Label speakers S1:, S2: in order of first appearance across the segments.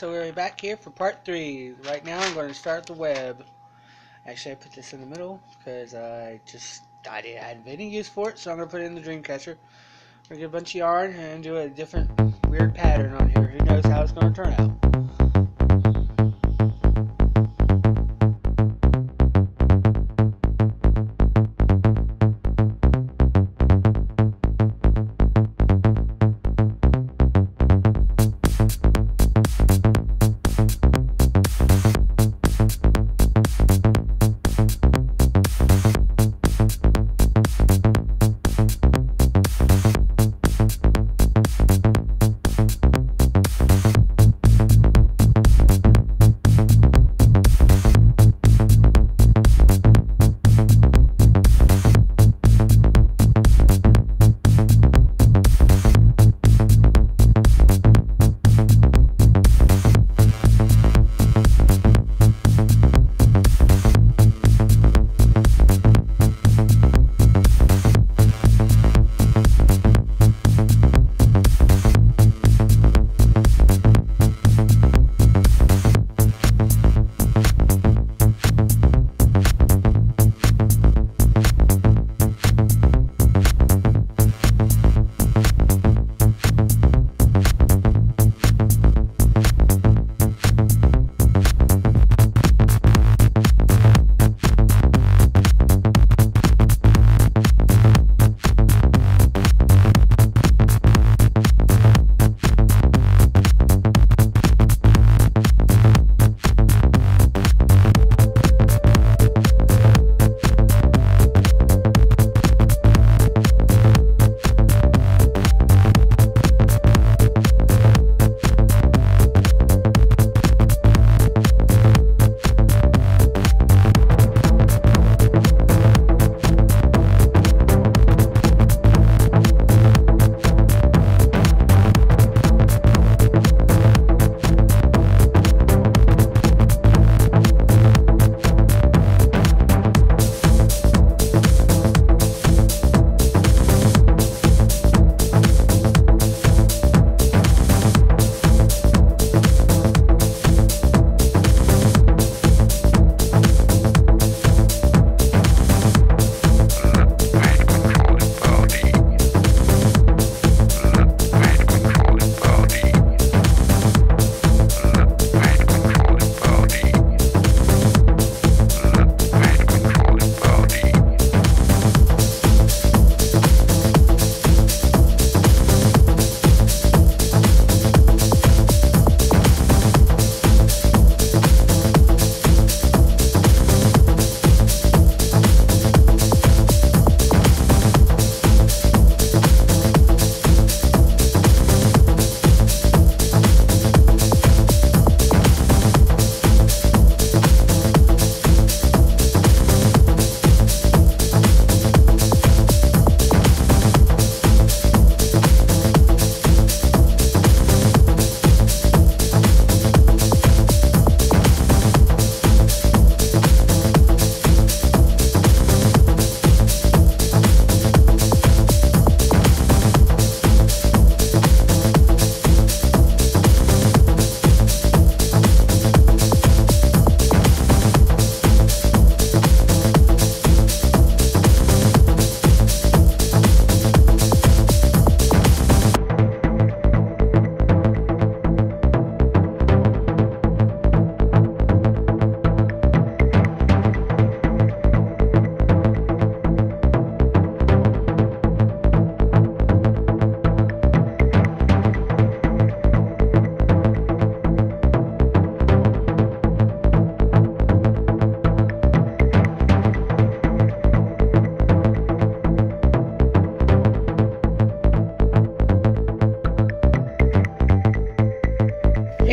S1: so we're back here for part three. Right now I'm going to start the web. Actually, I put this in the middle because I just I didn't have any use for it, so I'm going to put it in the dream catcher. We're going to get a bunch of yarn and do a different weird pattern on here. Who knows how it's going to turn out.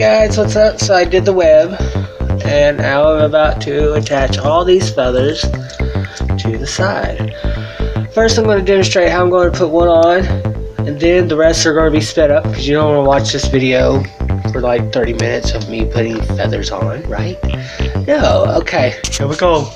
S1: Guys, what's up? So I did the web, and now I'm about to attach all these feathers to the side. First, I'm going to demonstrate how I'm going to put one on, and then the rest are going to be sped up because you don't want to watch this video for like 30 minutes of me putting feathers on, right? No, okay, here we go.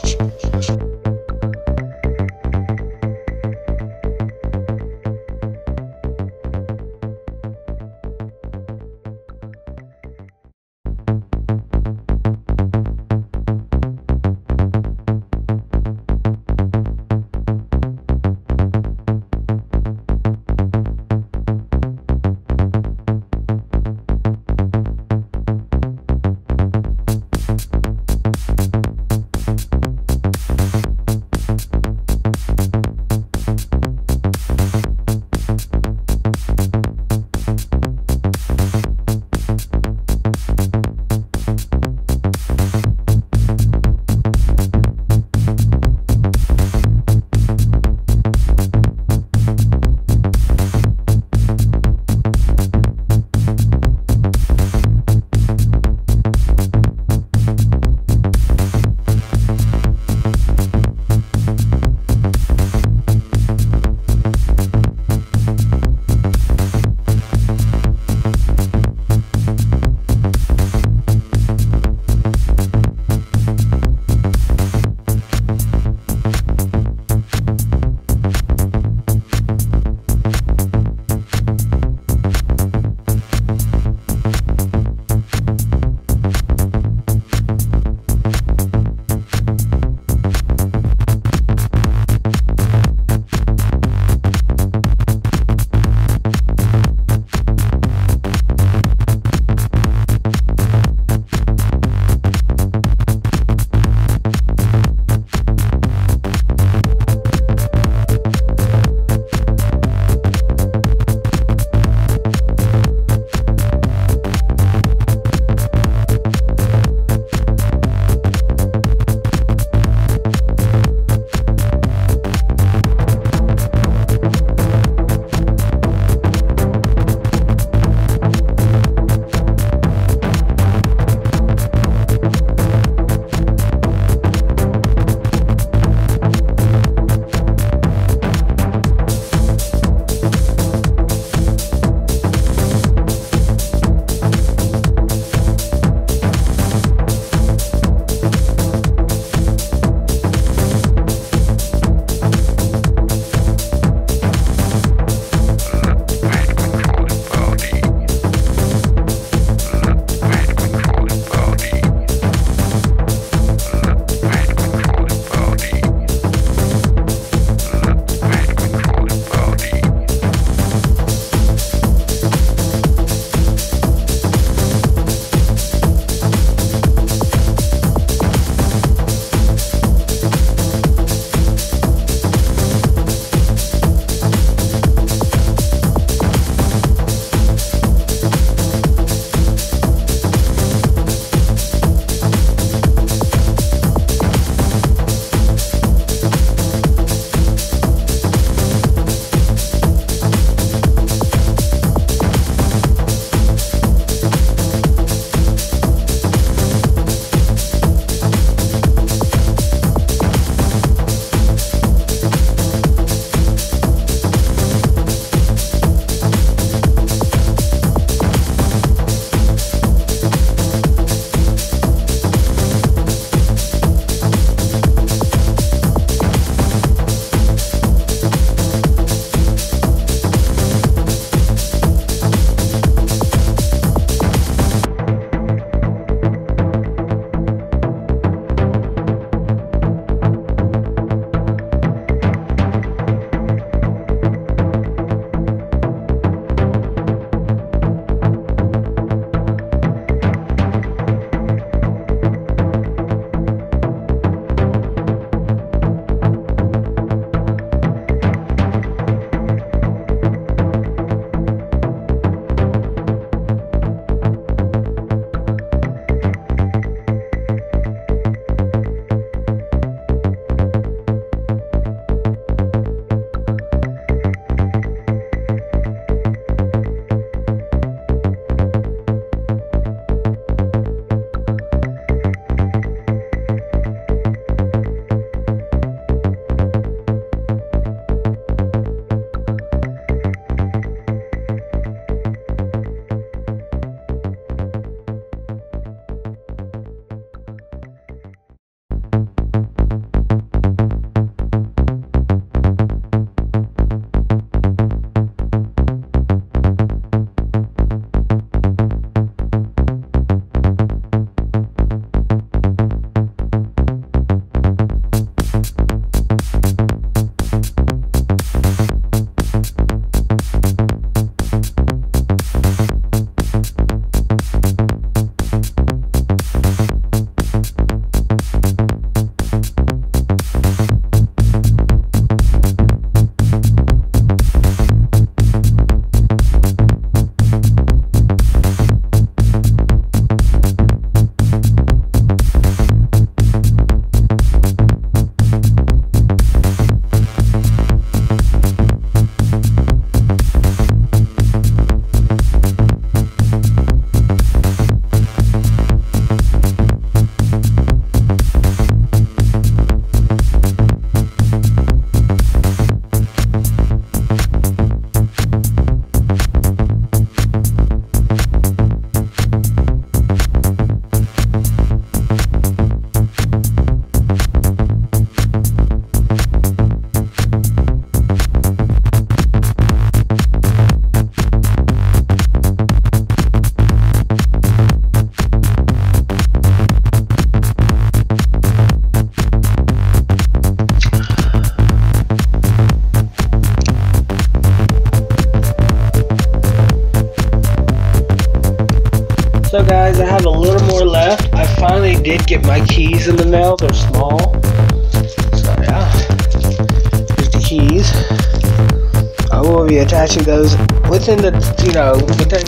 S1: Within the, you know, within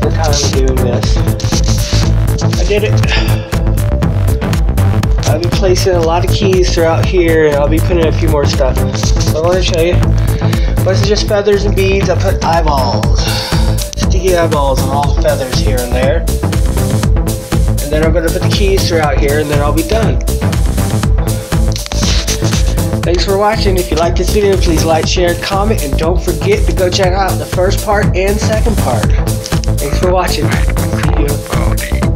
S1: the time doing this. I did it. I'll be placing a lot of keys throughout here and I'll be putting a few more stuff. So I want to show you. But it's just feathers and beads. I put eyeballs. Sticky eyeballs on all the feathers here and there. And then I'm going to put the keys throughout here and then I'll be done. Thanks for watching. If you like this video, please like, share, comment, and don't forget to go check out the first part and second part. Thanks for watching. See you.